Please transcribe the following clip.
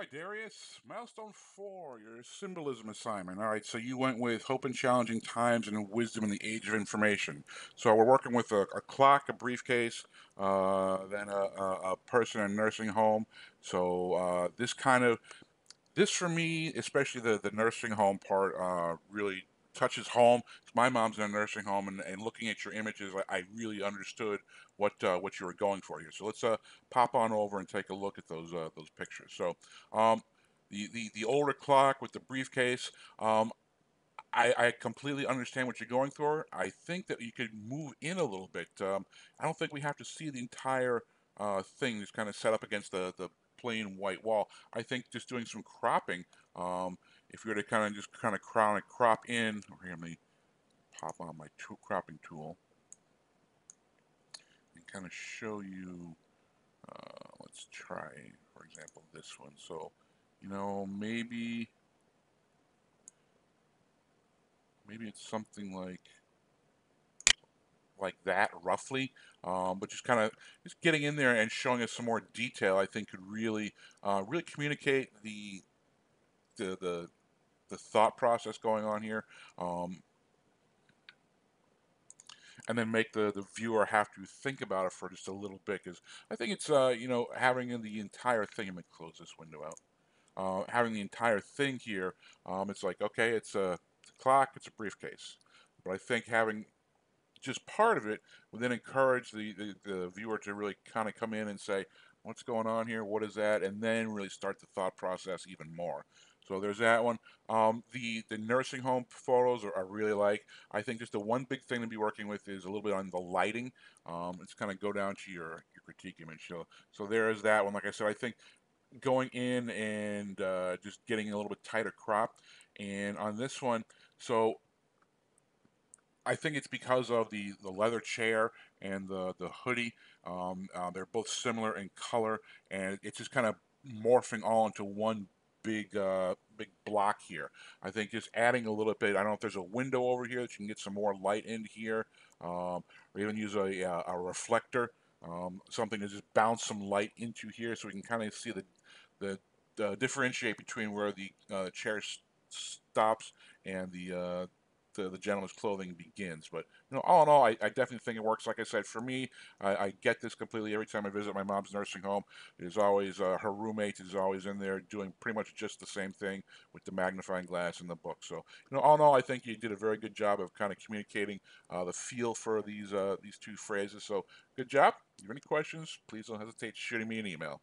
Hi, Darius. Milestone four, your symbolism assignment. All right, so you went with Hope in Challenging Times and Wisdom in the Age of Information. So we're working with a, a clock, a briefcase, uh, then a, a, a, person in a nursing home. So uh, this kind of, this for me, especially the, the nursing home part, uh, really touches home. My mom's in a nursing home, and, and looking at your images, I, I really understood what uh, what you were going for here. So let's uh, pop on over and take a look at those uh, those pictures. So um, the, the the older clock with the briefcase. Um, I, I, completely understand what you're going through. I think that you could move in a little bit. Um, I don't think we have to see the entire uh, thing just kind of set up against the, the plain white wall. I think just doing some cropping um, if you were to kind of just kind of and crop in, or here, let me pop on my tool, cropping tool and kind of show you, uh, let's try, for example, this one. So, you know, maybe, maybe it's something like, like that roughly, um, but just kind of just getting in there and showing us some more detail, I think could really, uh, really communicate the, the, the the thought process going on here. Um, and then make the, the viewer have to think about it for just a little bit because I think it's uh, you know having in the entire thing. I'm gonna close this window out. Uh, having the entire thing here, um, it's like okay, it's a, it's a clock, it's a briefcase, but I think having just part of it would then encourage the, the, the viewer to really kind of come in and say, what's going on here? What is that? And then really start the thought process even more. So there's that one. Um, the the nursing home photos are, are, really like. I think just the one big thing to be working with is a little bit on the lighting. Um, it's kind of go down to your your critique image. So so there is that one. Like I said, I think going in and uh, just getting a little bit tighter crop. And on this one, so I think it's because of the, the leather chair and the, the hoodie. Um, uh, they're both similar in color, and it's just kind of morphing all into one big uh, big block here. I think just adding a little bit. I don't know if there's a window over here that you can get some more light in here, um, or even use a, uh, a reflector, um, something to just bounce some light into here, so we can kind of see the the uh, differentiate between where the uh, chair stops and the uh, the, the gentleman's clothing begins. But you know, all in all, I, I definitely think it works. Like I said, for me, I, I, get this completely every time I visit my mom's nursing home. There's always uh, her roommate is always in there doing pretty much just the same thing with the magnifying glass and the book. So you know, all in all, I think you did a very good job of kind of communicating uh, the feel for these uh, these two phrases. So good job. If you have any questions, please don't hesitate shooting me an email.